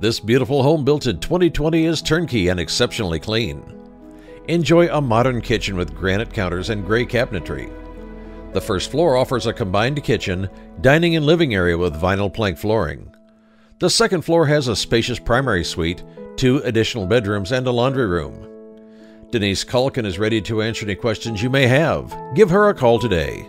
This beautiful home built in 2020 is turnkey and exceptionally clean. Enjoy a modern kitchen with granite counters and gray cabinetry. The first floor offers a combined kitchen, dining, and living area with vinyl plank flooring. The second floor has a spacious primary suite, two additional bedrooms, and a laundry room. Denise Calkin is ready to answer any questions you may have. Give her a call today.